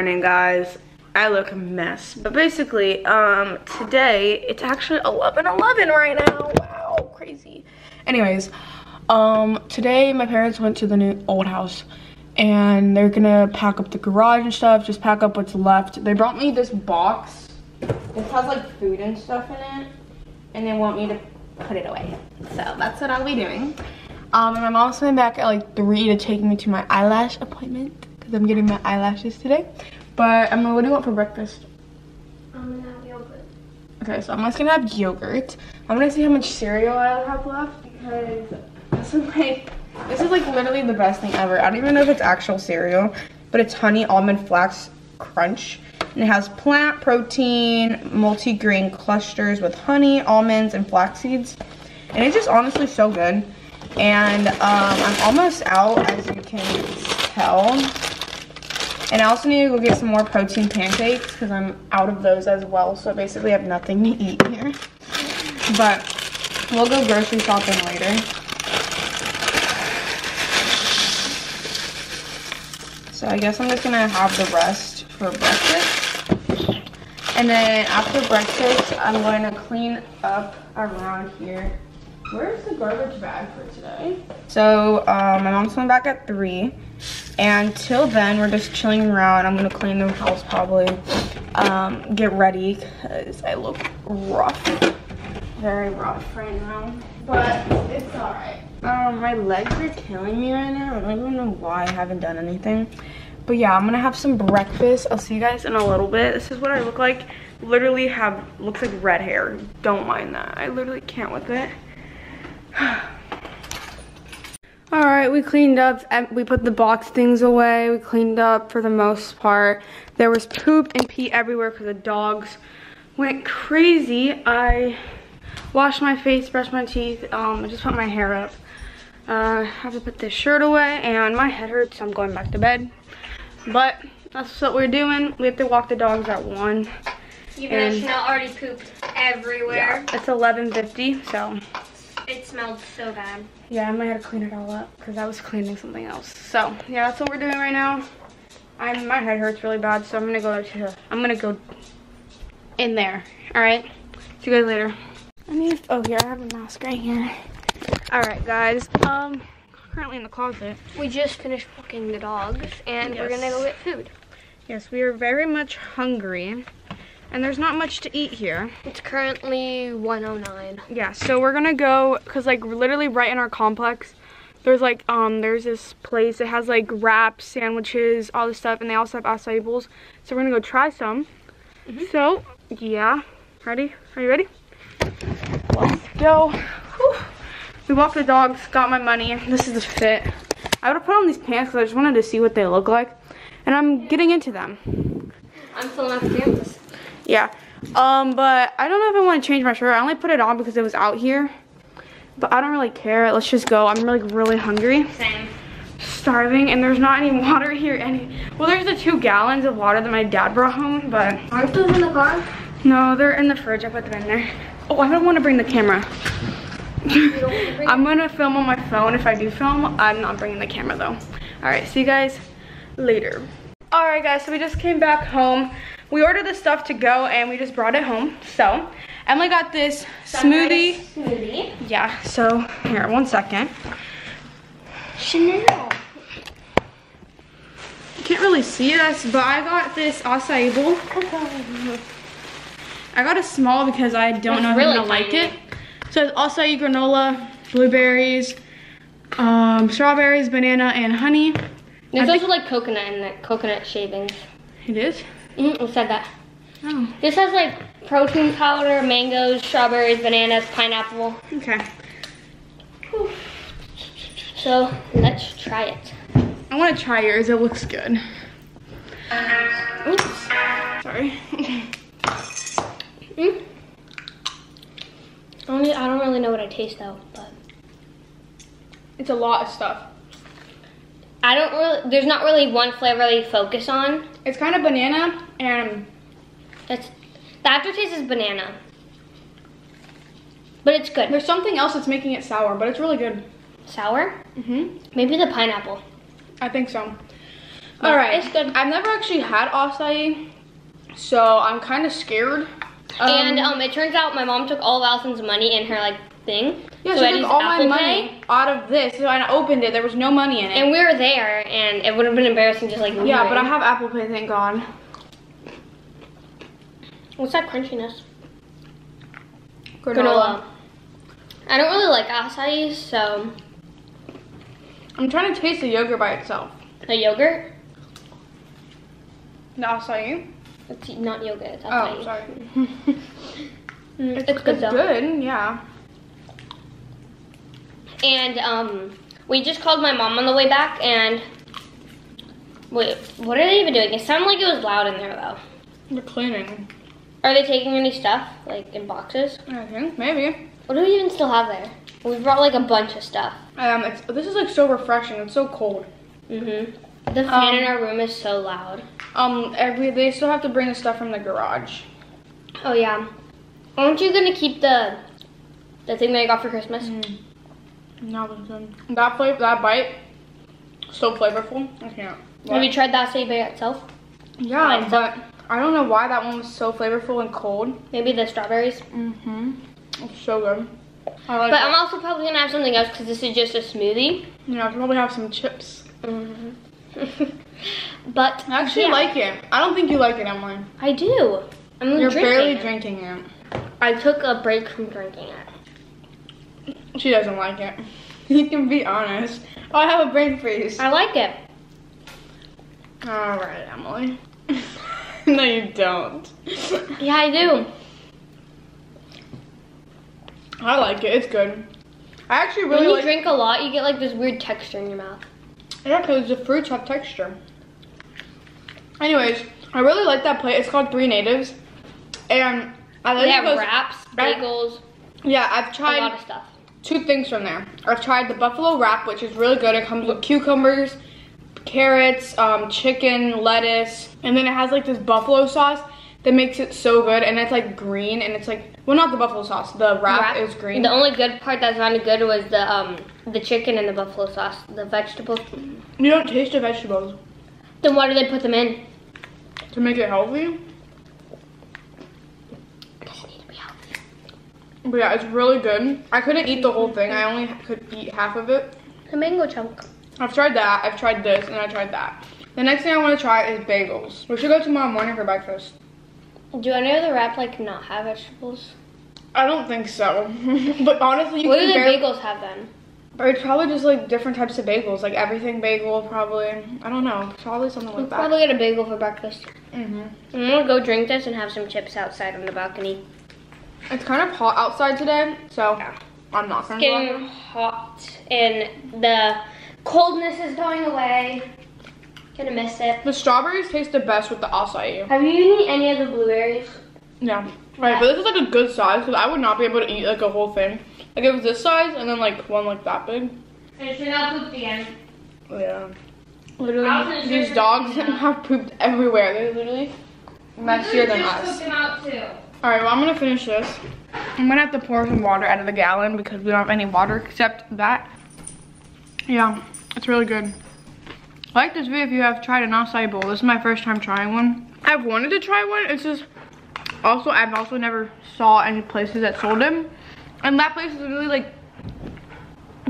morning, guys. I look a mess. But basically, um, today, it's actually 11 11 right now. Wow, crazy. Anyways, um, today my parents went to the new old house and they're gonna pack up the garage and stuff, just pack up what's left. They brought me this box. This has like food and stuff in it, and they want me to put it away. So that's what I'll be doing. Um, and my mom's coming back at like 3 to take me to my eyelash appointment because I'm getting my eyelashes today. But I'm what do you want for breakfast? I'm gonna have yogurt. Okay, so I'm just gonna have yogurt. I'm gonna see how much cereal I have left because this is like this is like literally the best thing ever. I don't even know if it's actual cereal, but it's honey almond flax crunch. And it has plant protein, multi-grain clusters with honey, almonds, and flax seeds. And it's just honestly so good. And um, I'm almost out, as you can tell. And I also need to go get some more protein pancakes because I'm out of those as well. So I basically have nothing to eat here. But we'll go grocery shopping later. So I guess I'm just gonna have the rest for breakfast. And then after breakfast, I'm going to clean up around here. Where's the garbage bag for today? So um, my mom's coming back at three. And till then, we're just chilling around. I'm gonna clean the house probably, um, get ready, cause I look rough. Very rough right now, but it's all right. Um, my legs are killing me right now. I don't even know why I haven't done anything. But yeah, I'm gonna have some breakfast. I'll see you guys in a little bit. This is what I look like. Literally have, looks like red hair. Don't mind that. I literally can't with it. All right, we cleaned up, and we put the box things away. We cleaned up for the most part. There was poop and pee everywhere because the dogs went crazy. I washed my face, brushed my teeth, um, I just put my hair up. Uh, I have to put this shirt away and my head hurts, so I'm going back to bed. But that's what we're doing. We have to walk the dogs at 1. Even though Chanel already pooped everywhere. Yeah, it's 11.50, so. It smelled so bad. Yeah, I might have to clean it all up because I was cleaning something else. So, yeah, that's what we're doing right now. I'm, my head hurts really bad, so I'm going to go to, I'm going to go in there. All right? See you guys later. I need, oh, here, I have a mask right here. All right, guys. Um, currently in the closet. We just finished walking the dogs and yes. we're gonna go get food. Yes, we are very much hungry and there's not much to eat here. It's currently 109. Yeah, so we're gonna go, cause like literally right in our complex, there's like, um, there's this place, that has like wraps, sandwiches, all this stuff, and they also have acai bowls. So we're gonna go try some. Mm -hmm. So, yeah, ready? Are you ready? Let's go. Whew. We walked the dogs, got my money. This is the fit. I would have put on these pants because I just wanted to see what they look like. And I'm getting into them. I'm filling out the pants. Yeah. Um, but I don't know if I want to change my shirt. I only put it on because it was out here. But I don't really care. Let's just go. I'm like really hungry. Same. Starving and there's not any water here any well there's the two gallons of water that my dad brought home, but aren't those in the car? No, they're in the fridge. I put them in there. Oh, I don't want to bring the camera. I'm gonna film on my phone if I do film. I'm not bringing the camera though. All right, see you guys later. All right guys, so we just came back home. We ordered the stuff to go and we just brought it home. So Emily got this smoothie. smoothie. Yeah, so here, one second. Chanel. You can't really see us, but I got this acai bowl. I got a small because I don't know if really I'm gonna like it. So it's acai granola, blueberries, um, strawberries, banana, and honey. There's also like coconut in it, coconut shavings. It is? Mm said that. Oh. This has like protein powder, mangoes, strawberries, bananas, pineapple. Okay. So let's try it. I want to try yours. It looks good. Oops. Sorry. mm. Only I don't really know what I taste though, but it's a lot of stuff. I don't really. There's not really one flavor they focus on. It's kind of banana and it's the aftertaste is banana, but it's good. There's something else that's making it sour, but it's really good. Sour? Mhm. Maybe the pineapple. I think so. All right. It's good. I've never actually had acai, so I'm kind of scared. and um, it turns out my mom took all of Alisson's money in her like thing. Yeah, so so I I took used all my money Pay, out of this. So I opened it. There was no money in it. and we were there, and it would have been embarrassing just like yeah, but I have Apple Pay, thank God. What's that crunchiness? Granola. I don't really like acai, so I'm trying to taste the yogurt by itself. the yogurt. The acai. It's not yogurt. It's Oh, acai. sorry. Mm, it's, good It's though. good, yeah. And um, we just called my mom on the way back, and wait, what are they even doing? It sounded like it was loud in there though. They're cleaning. Are they taking any stuff like in boxes? I think maybe. What do we even still have there? We brought like a bunch of stuff. Um, it's this is like so refreshing. It's so cold. Mhm. The fan Um, in our room is so loud. Um, every they still have to bring the stuff from the garage. Oh yeah. Aren't you gonna keep the the thing that I got for Christmas? It's good. That flavor, that bite, so flavorful. I can't. Have you tried that say by itself? Yeah, Like- but I don't know why that one was so flavorful and cold. Maybe the strawberries. Mm-hmm. It's so good. I like But it. I'm also probably gonna have something else because this is just a smoothie. yeah, I'll probably have some chips. hmm but I actually yeah, like it. I don't think you like it, Emily. I do. I'm You're drinking barely it. drinking it. I took a break from drinking it. She doesn't like it. You can be honest. Oh, I have a brain freeze. I like it. All right, Emily. no, you don't. Yeah, I do. I like it. It's good. I actually really When you like. drink a lot, you get like this weird texture in your mouth. Yeah, because the fruits have texture. Anyways, I really like that plate. It's called Three Natives, and I like They it have wraps, I- bagels, yeah, I've tried a lot of stuff. Two things from there. I've tried the buffalo wrap, which is really good. It comes with cucumbers, carrots, um, chicken, lettuce, and then it has like this buffalo sauce that makes it so good. And it's like green, and it's like well, not the buffalo sauce. The wrap, is green. The only good part that sounded good was the um the chicken and the buffalo sauce, the vegetables. you don't taste the vegetables Then why do they put them in? to make it healthy. Doesn't need to be healthy. But yeah, it's really good. I couldn't eat the whole thing. I only could eat half of it. A mango chunk. I've tried that. I've tried this, and I tried that. The next thing I want to try is bagels. We should go tomorrow morning for breakfast. Do any of the wraps like not have vegetables? I don't think so. but honestly, you What do the bagels have then? Or it's probably just like different types of bagels, like everything bagel, probably. I don't know. Probably something like We'll like that. probably get a bagel for breakfast. hmm I'm gonna go drink this and have some chips outside on the balcony. It's kind of hot outside today, so I'm not gonna go Getting hot and the coldness is going away. Gonna miss it. The strawberries taste the best with the acai. Have you eaten any of the blueberries? Yeah. Right, but this is like a good size because I would not be able to eat like a whole thing. Like it was this size and then like one like that big. And Chanel pooped again. Yeah. Literally, these dogs have pooped everywhere. They're literally messier than us. him out too. All right, well, I'm gonna finish this. I'm gonna have to pour some water out of the gallon because we don't have any water except that. Yeah, it's really good. Like this video if you have tried an acai bowl. This is my first time trying one. I've wanted to try one. It's just also I've also never saw any places that sold them, and that place is really like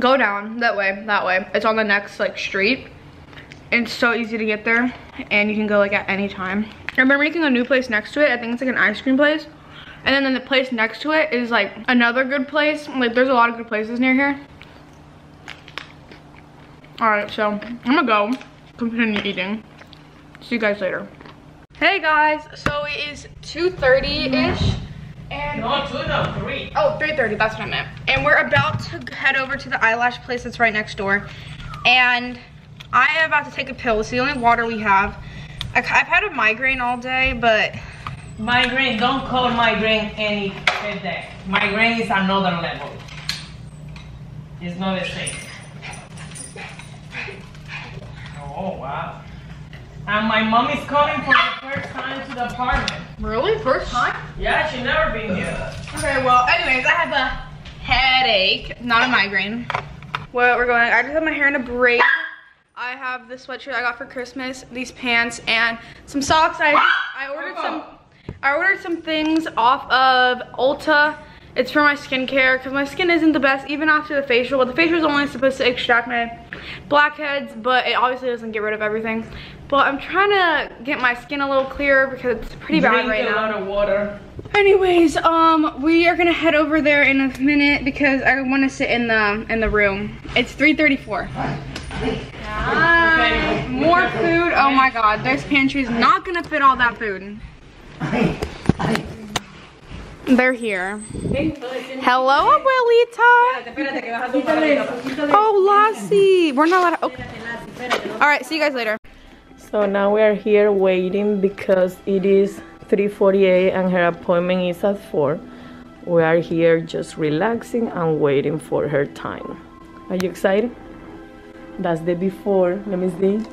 go down that way, that way. It's on the next like street. It's so easy to get there, and you can go like at any time. And they're making a new place next to it. I think it's like an ice cream place. And then, then the place next to it is like another good place. Like there's a lot of good places near here. Alright, so I'm gonna go continue eating. See you guys later. Hey guys, so it is 2.30ish. And No, two, no, three. Oh, 3.30, that's what I meant. And we're about to head over to the eyelash place that's right next door. And I am about to take a pill. It's the only water we have. I- I've had a migraine all day, but Migraine, don't call migraine any headache. Migraine is another level. It's not the same. Oh, wow. And my mom is coming for the first time to the apartment. really? First time? Yeah, she never been here. Okay, well, anyways, I have a headache, not a migraine. Well, we're going, I just have my hair in a braid. I have this sweatshirt I got for Christmas, these pants, and some socks. I I ordered some I ordered some things off of Ulta. It's for my skincare because my skin isn't the best even after the facial. But the facial is only supposed to extract my blackheads, but it obviously doesn't get rid of everything. But I'm trying to get my skin a little clearer because it's pretty bad Drink right a now. lot of water. Anyways, um, we are gonna head over there in a minute because I want to sit in the in the room. It's 3:34. Ah, more food. Oh my God, this pantry is not gonna fit all that food. They're here. Hello, abuelita. Oh, Lassie. We're not allowed. To, okay. All right. See you guys later. So now we are here waiting because it is 3:48 and her appointment is at 4. We are here just relaxing and waiting for her time. Are you excited? That's the before. Let me see.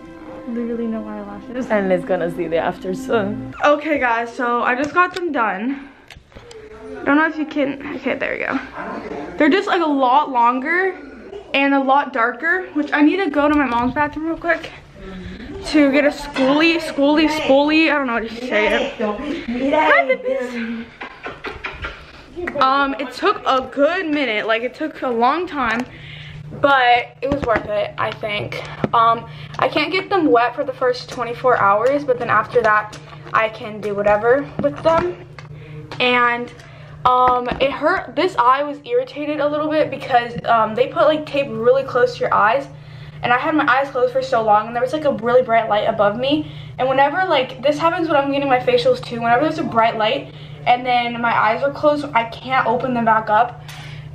Literally no eyelashes. And let's gonna see the after soon. Okay, guys. So I just got them done. I don't know if you can. Okay, there we go. They're just like a lot longer and a lot darker, which I need to go to my mom's bathroom real quick to get a schoolie, schoolie, spoolie. I don't know how to say it. Hi, babies. Um, it took a good minute. Like it took a long time, but it was worth it, I think. Um, I can't get them wet for the first 24 hours, but then after that, I can do whatever with them. And um, it hurt. This eye was irritated a little bit because um, they put like tape really close to your eyes. And I had my eyes closed for so long, and there was like a really bright light above me. And whenever like this happens when I'm getting my facials too, whenever there's a bright light and then my eyes are closed, I can't open them back up.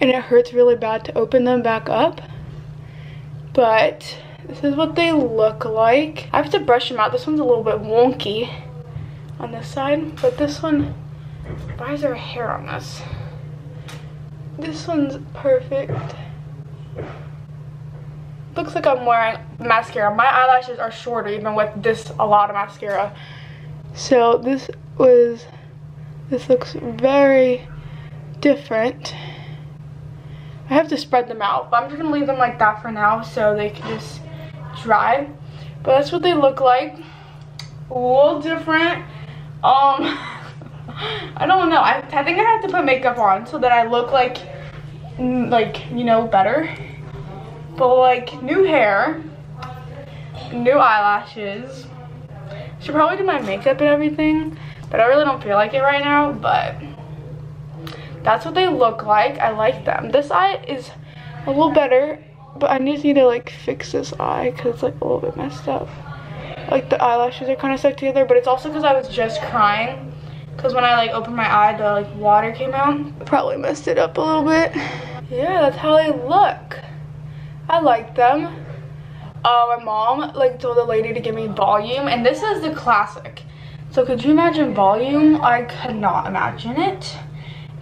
And it hurts really bad to open them back up. But this is what they look like. I have to brush them out. This one's a little bit wonky on this side, but this one, why is there hair on this? This one's perfect. Looks like I'm wearing mascara. My eyelashes are shorter even with this a lot of mascara. So this was, this looks very different. I have to spread them out, but I'm just gonna leave them like that for now so they can just dry. But that's what they look like. A little different. Um, I don't know. I, I think I have to put makeup on so that I look like, like, you know, better. But like, new hair, new eyelashes. Should probably do my makeup and everything, but I really don't feel like it right now, but that's what they look like. I like them. This eye is a little better, but I just need to like fix this eye because it's like a little bit messed up. Like the eyelashes are kind of stuck together, but it's also because I was just crying. Because when I like opened my eye, the like water came out. Probably messed it up a little bit. Yeah, that's how they look. I like them. Uh, my mom like told the lady to give me volume, and this is the classic. So could you imagine volume? I could not imagine it.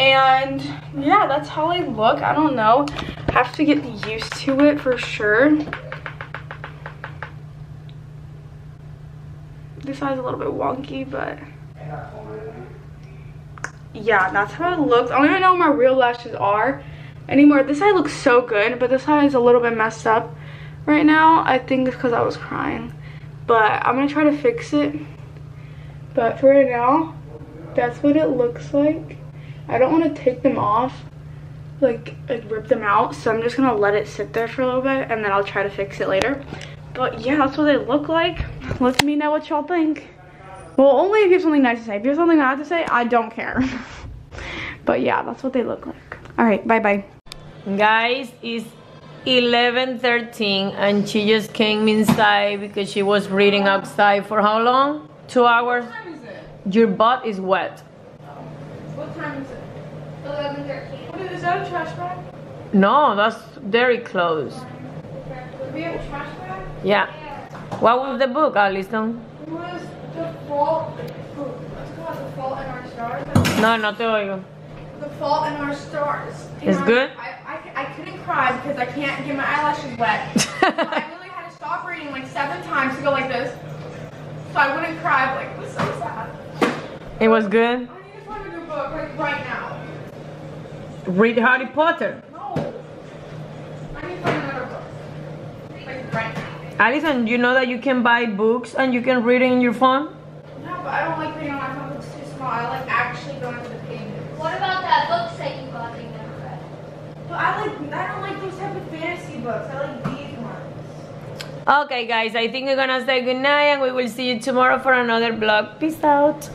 And yeah, that's how i look. I don't know. Have to get used to it for sure. This eye's a little bit wonky, but yeah, that's how it looks. I don't even know where my real lashes are anymore. This eye looks so good, but this eye is a little bit messed up right now. I think it's because I was crying. But I'm to try to fix it. But for right now, that's what it looks like. I don't want to take them off, like, like rip them out. So I'm just going to let it sit there for a little bit and then I'll try to fix it later. But yeah, that's what they look like. Let me know what y'all think. Well, only if you have something nice to say. If you have something bad to say, I don't care. but yeah, that's what they look like. All right, bye-bye. Guys, it's 11:13 and she just came inside because she was reading outside for how long? Two hours. Your butt is wet. What time is it? 11.13. What is, is that a trash bag? No, that's very close. Do we have a trash bag? Yeah. What was the book, Alisson? It was The Fault... What's it called? The Fault in Our Stars? No, no te oigo. The Fault in Our Stars. It's And good? I, I, I couldn't cry because I can't get my eyelashes wet. so I really had to stop reading like seven times to go like this. So I wouldn't cry, but like, it was so sad. It was good. Oh, I need to find a new book like right now. Read Harry Potter. No. I need find another book. Like right now. Alisson, you know that you can buy books and you can read it in your phone? No, but I don't like reading on my phone. It's too small. I like actually going to the pages. What about that books that you got that you never read? But I like. I don't like those type of fantasy books. I like these ones. Okay, guys, I think we're gonna say goodnight and we will see you tomorrow for another vlog. Peace out.